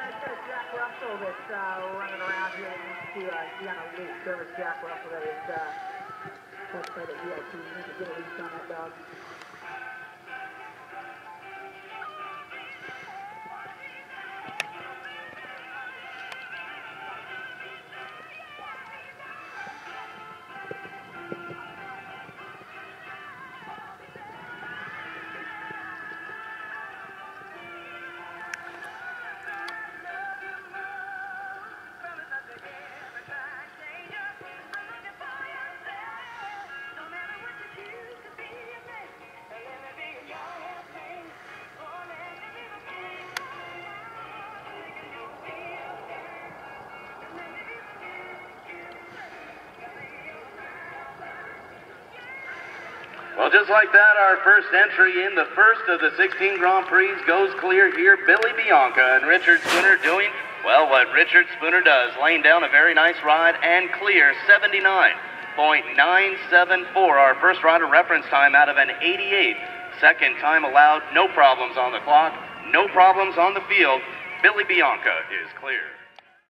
uh, Jack Russell that's uh, running around here needs to uh, be on a leash. Jack Russell that is uh, that's for the VIP. You need to get a leash on that dog. Well, just like that, our first entry in the first of the 16 Grand Prix goes clear here. Billy Bianca and Richard Spooner doing, well, what Richard Spooner does, laying down a very nice ride and clear 79.974, our first rider reference time out of an 88. Second time allowed, no problems on the clock, no problems on the field. Billy Bianca is clear.